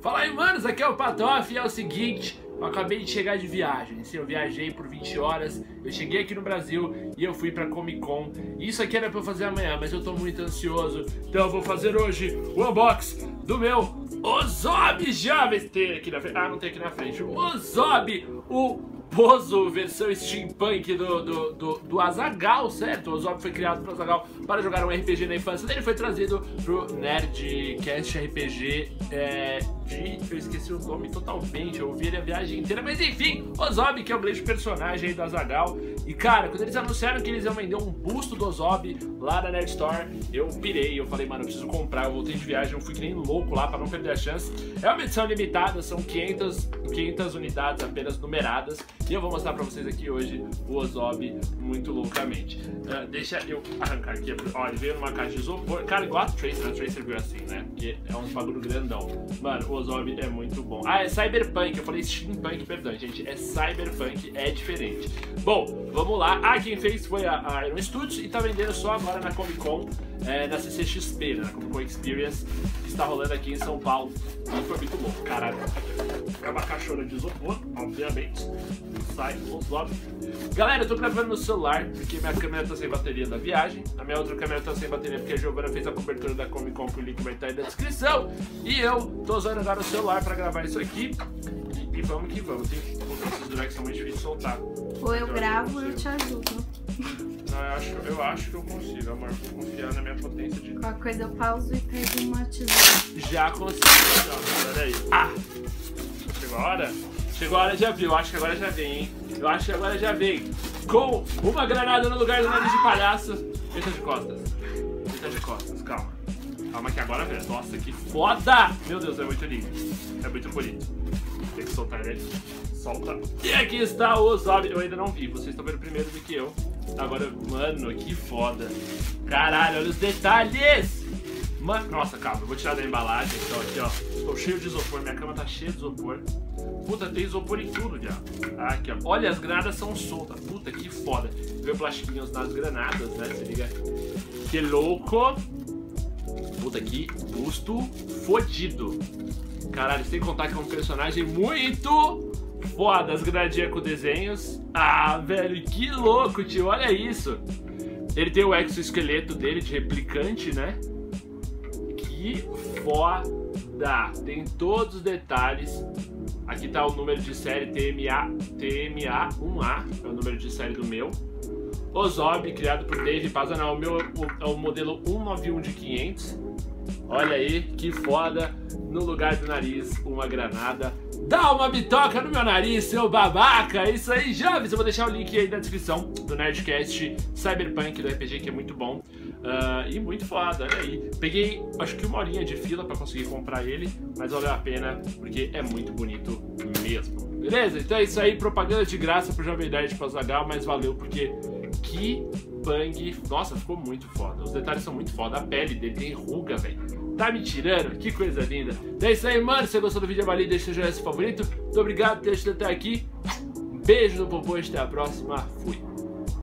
Fala aí, manos, aqui é o Patoff e é o seguinte, eu acabei de chegar de viagem, assim, eu viajei por 20 horas, eu cheguei aqui no Brasil e eu fui pra Comic Con. Isso aqui era pra eu fazer amanhã, mas eu tô muito ansioso, então eu vou fazer hoje o unbox do meu Ozob Jovens. Tem aqui na frente, ah, não tem aqui na frente, Ozob, o Bozo versão steampunk do, do, do, do Azagal, certo? O Ozob foi criado pro Azagal para jogar um RPG na infância dele, foi trazido pro Nerdcast RPG é, de. Eu esqueci o nome totalmente, eu ouvi ele a viagem inteira, mas enfim, Ozob, que é o grande personagem aí do Azagal. E cara, quando eles anunciaram que eles iam vender um busto do Ozob lá na Nerd Store, eu pirei, eu falei, mano, eu preciso comprar, eu voltei de viagem, eu fui que nem louco lá para não perder a chance. É uma edição limitada, são 500, 500 unidades apenas numeradas. E eu vou mostrar pra vocês aqui hoje o Ozob muito loucamente. Uh, deixa eu arrancar aqui. Olha, veio numa caixa de isopor. Cara, igual a Tracer, a Tracer veio assim, né? Porque é um bagulho grandão. Mano, o Ozob é muito bom. Ah, é Cyberpunk. Eu falei Steampunk, perdão, gente. É Cyberpunk, é diferente. Bom, vamos lá. Ah, quem fez foi a, Iron Studios e tá vendendo só agora na Comic Con, é, na CCXP, né? Na Comic Con Experience, que está rolando aqui em São Paulo. E foi muito bom. Caralho. É uma caixona de isopor, obviamente sai os lobbies. Galera, eu tô gravando no celular, porque minha câmera tá sem bateria da viagem. A minha outra câmera tá sem bateria porque a Giovana fez a cobertura da Comic Con, que o link vai estar aí na descrição. E eu tô usando agora o celular pra gravar isso aqui. E, e vamos que vamos. Tem esses durex são muito difíceis de soltar. Ou eu, gravo ou eu te ajudo. Não, eu acho, eu acho que eu consigo, amor. Vou confiar na minha potência de. Qualquer coisa eu pauso e pego uma tesoura. Já consigo, então. Peraí. Ah! Chegou a hora? Chegou a hora de abrir, eu acho que agora já vem, hein? Eu acho que agora já vem. Com uma granada no lugar do nariz de palhaço. Deixa de costas. Deixa de costas, calma. Calma que agora vem. Nossa, que foda! Meu Deus, é muito lindo. É muito bonito. Tem que soltar ele. Solta. E aqui está o Zob. Eu ainda não vi, vocês estão vendo primeiro do que eu. Agora, mano, que foda. Caralho, olha os detalhes! Mano, nossa, calma, eu vou tirar da embalagem. Então, aqui, ó. Estou cheio de isopor, minha cama tá cheia de isopor. Puta, tem isopor em tudo já. Ah, aqui, ó. Olha, as granadas são soltas. Puta, que foda. Vê plastiquinhos nas granadas, né? Se liga. Que louco. Puta, que busto fodido. Caralho, sem contar que é um personagem muito foda. As granadinhas com desenhos. Ah, velho, que louco, tio. Olha isso. Ele tem o exoesqueleto dele de replicante, né? Que foda. Tem todos os detalhes. Aqui está o número de série TMA, TMA1A, é o número de série do meu. Ozob, criado por Dave Pazanal, o meu é o modelo 191 de 500. Olha aí, que foda. No lugar do nariz, uma granada. Dá uma bitoca no meu nariz, seu babaca! Isso aí, jovens! Eu vou deixar o link aí na descrição do Nerdcast Cyberpunk do RPG, que é muito bom. Uh, e muito foda, olha aí. Peguei, acho que uma horinha de fila para conseguir comprar ele, mas valeu a pena, porque é muito bonito mesmo. Beleza? Então é isso aí, propaganda de graça pro Jovem Nerd pro Zagal, mas valeu, porque que bang. Nossa, ficou muito foda. Os detalhes são muito foda. A pele dele tem ruga, velho. Tá me tirando? Que coisa linda. Então é isso aí, mano. Se você gostou do vídeo, avalie, deixa o joinha favorito. Muito obrigado por ter assistido até aqui. beijo no popô até a próxima. Fui.